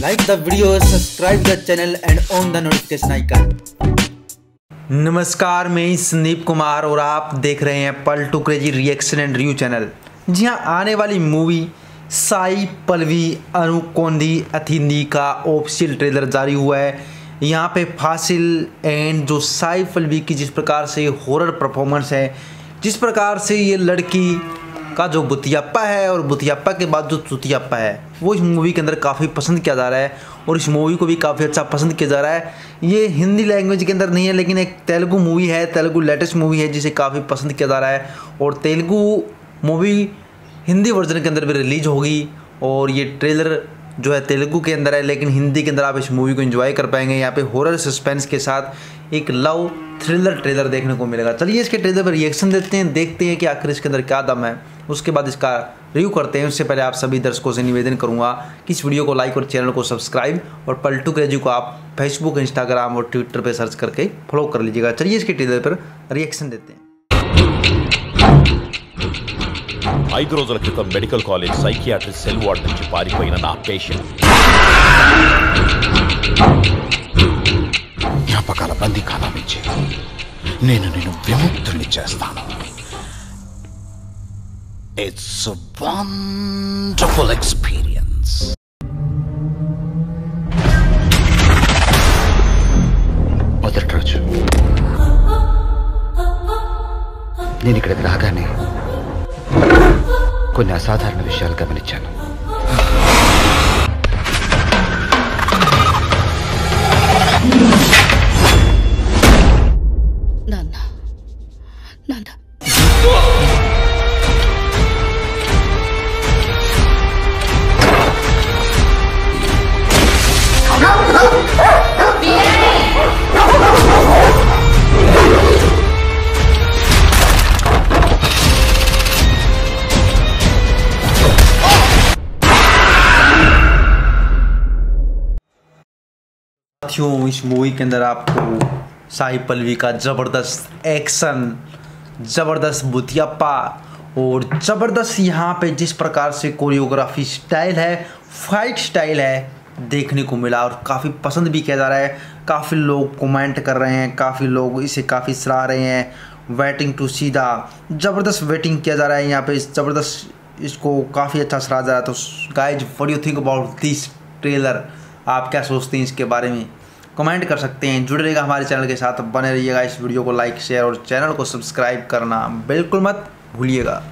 Like the video, subscribe the channel and on the notification icon. नमस्कार मैं संदीप कुमार और आप देख रहे हैं पल two crazy reaction and review channel जी हाँ आने वाली मूवी साई पलवी अनुकोंदी अथिंदी का ऑफिशियल ट्रेलर जारी हुआ है यहाँ पे फासिल एंड जो साई पलवी की जिस प्रकार से हॉरर परफॉर्मेंस है जिस प्रकार से ये लड़की का जो बुतियाप्पा है और बुतियाप्पा के बाद जो चुतियाप्पा है, वो इस मूवी के अंदर काफ़ी पसंद किया जा रहा है और इस मूवी को भी काफ़ी अच्छा पसंद किया जा रहा है। ये हिंदी लैंग्वेज के अंदर नहीं है, लेकिन एक तेलुगु मूवी है, तेलुगु लेटेस्ट मूवी है, जिसे काफ़ी पसंद किया जा रहा है। और तेलुगु मूवी हिंदी वर्जन के अंदर भी रिलीज़ होगी और ये ट्रेलर जो है तेलुगु के अंदर है, लेकिन हिंदी के अंदर आप इस मूवी को एंजॉय कर पाएँगे। यहाँ पे हॉरर सस्पेंस के साथ एक लव थ्रिलर ट्रेलर देखने को मिलेगा। चलिए इसके ट्रेलर पर रिएक्शन देते हैं, देखते हैं कि आखिर इसके अंदर क्या दम है। उसके बाद इसका रिव्यू करते हैं उससे पहले आप सभी दर्शकों से निवेदन करूंगा कि इस वीडियो को लाइक और चैनल को सब्सक्राइब और पलटू क्रेजी को आप फेसबुक इंस्टाग्राम और ट्विटर पर सर्च करके फॉलो कर लीजिएगा चलिए इसके ट्रेलर पर रिएक्शन देते हैं ఐదు రోజుల క్రితం medical college psychiatric cell ward నుంచి పారిపోయిన నా పేషెంట్ జ్ఞాపకాల బందీకాలం నుంచి నేను నేను విముక్తుని చేస్తాను ఇట్స్ వండర్ఫుల్ ఎక్స్పీరియన్స్ మొదటి రోజు. నేను ఇక్కడికి రాగానే కొన్ని అసాధారణ విషయాలు గమనించాను. साथियों, इस मूवी के अंदर आपको साई पल्लवी का ज़बरदस्त एक्शन ज़बरदस्त बुतियाप्पा और ज़बरदस्त यहाँ पे जिस प्रकार से कोरियोग्राफी स्टाइल है फाइट स्टाइल है, देखने को मिला और काफ़ी पसंद भी किया जा रहा है। काफ़ी लोग कमेंट कर रहे हैं, काफ़ी लोग इसे काफ़ी सराह रहे हैं। वेटिंग टू सीधा ज़बरदस्त वेटिंग किया जा रहा है यहाँ पे। ज़बरदस्त इसको काफ़ी अच्छा सराहा जा रहा है। तो guys what you think about this trailer आप क्या सोचते हैं इसके बारे में? कमेंट कर सकते हैं। जुड़े रहेगा हमारे चैनल के साथ। बने रहिएगा इस वीडियो को लाइक, शेयर और चैनल को सब्सक्राइब करना बिल्कुल मत भूलिएगा।